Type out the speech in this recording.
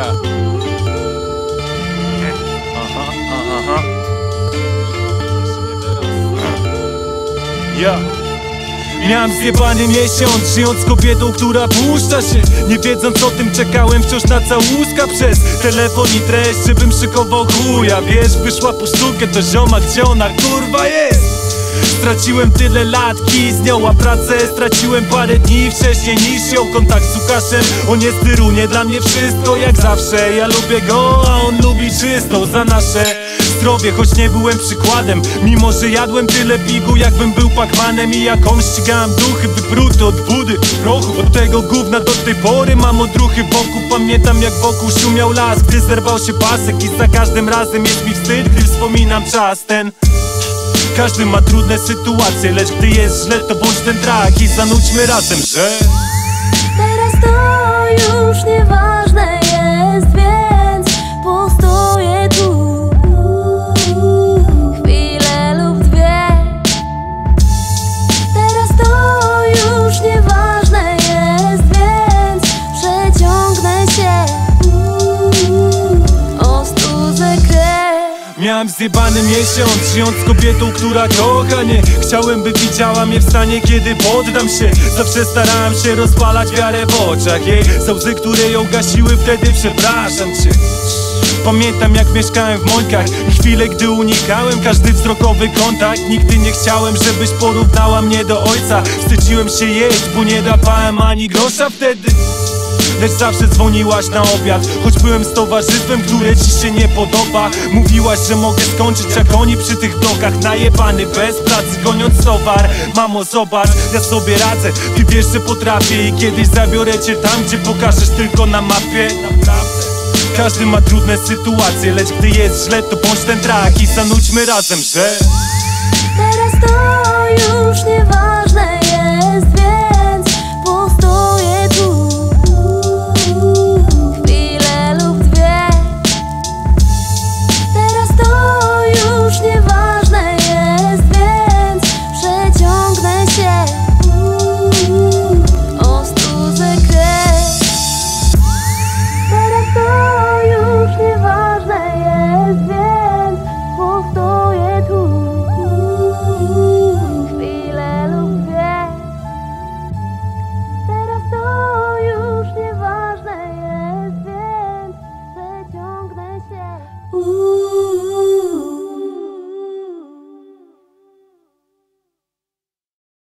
ja. Aha, aha, aha. Ja. Miałem zjebany miesiąc, żyjąc z kobietą, która puszcza się Nie wiedząc o tym czekałem wciąż na całuska Przez telefon i treść, żebym szykował chuja Wiesz, wyszła po sztukę do zioma, gdzie ona kurwa jest Straciłem tyle lat, kij zniała pracę. Straciłem parę dni wcześniej niż ją Kontakt z Łukaszem, on jest nie dla mnie wszystko jak zawsze. Ja lubię go, a on lubi czysto za nasze. Zdrowie Choć nie byłem przykładem, mimo że jadłem tyle pigu Jakbym był pakmanem. I jakąś ścigałem duchy Wypruty od budy, prochu. Od tego gówna do tej pory mam odruchy wokół. Pamiętam jak wokół szumiał las, gdy zerwał się pasek. I za każdym razem jest mi wstyd, gdy wspominam czas ten każdy ma trudne sytuacje, lecz gdy jest źle to bądź ten trak I zanudźmy razem, że Teraz to już nieważne Miałem zjebany miesiąc, żyjąc z kobietą, która kocha nie Chciałem by widziała mnie w stanie, kiedy poddam się. Zawsze starałem się rozpalać wiarę w oczach jej. Za łzy, które ją gasiły, wtedy przepraszam cię. Pamiętam jak mieszkałem w Mońkach. Chwile gdy unikałem każdy wzrokowy kontakt. Nigdy nie chciałem, żebyś porównała mnie do ojca. Wstydziłem się jeść, bo nie dawałem ani grosza wtedy Lecz zawsze dzwoniłaś na obiad. Choć byłem z towarzystwem, które ci się nie podoba. Mówiłaś, że mogę skończyć jak oni przy tych blokach. Najebany bez pracy, goniąc towar. Mamo zobacz, ja sobie radzę. Ty wiesz, że potrafię i kiedyś zabiorę cię tam Gdzie pokażesz tylko na mapie. Każdy ma trudne sytuacje, lecz gdy jest źle to bądź ten trak I zanudźmy razem, że